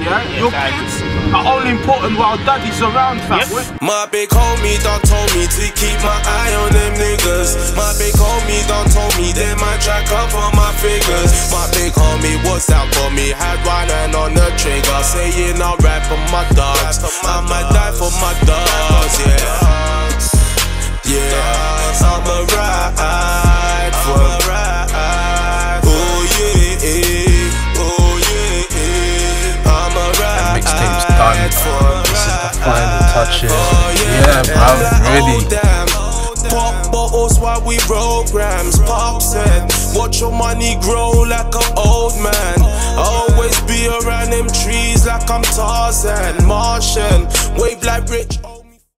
yeah? Your kids are only important while daddy's around, fam. Yep. My big homie done told me to keep my eye on them niggas. My big homie done told me they might try on my figures. My big homie was out for me, had one hand on the trigger, saying I'll rap for my dogs. I This is the final touches. Oh, Yeah, bro, ready. Pop bottles while we programs. Pop said, watch your money grow like an old man. Always be around them trees like I'm Tarzan, Martian. Wave like rich.